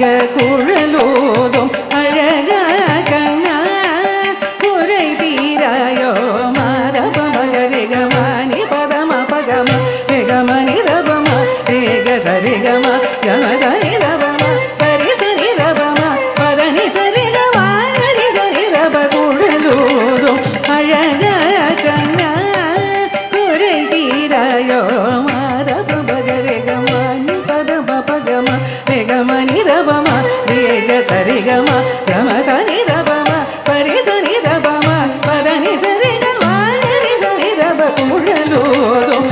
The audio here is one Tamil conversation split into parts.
அழக குழலோதும் அழக கண்ணா குறை தீராயோ மாத பமக ரிகமணி பதம பகம ரிகமணி ரபம ரிக சரிகம கம சனி சனி ரப குழலூதும்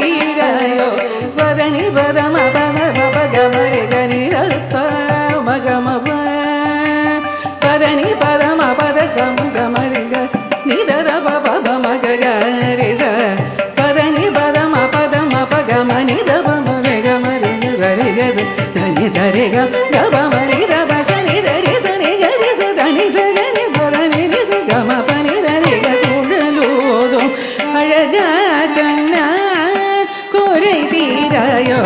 தீராயோ பதனி பதம பம பப கமரி கனி பதனி பதம பத கம் நிதர பப மக பதனி பதம பதம பகம தனி கண்ணா குறை தீராயோ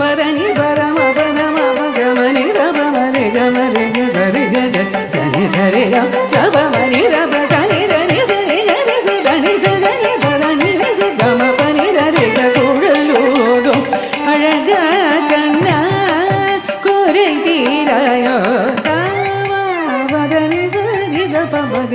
பதனி பதம பதம பகமனி ரப மரி கமரி க சரி க ச தனி சரி க கப மரி ரப சனி தனி சரி கரி ச தனி ச கனி பதனி நி ச கம பனி தரி க குழலூதும் அழக கண்ணா குறை தீராயோ சாமா பதனி சரி க பமக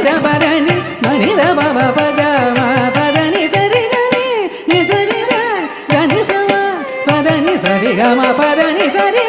మనిద బదని మనిద బబ పగ పదని సరి గని ని సరి గని సమ పదని సరి గమ పదని సరి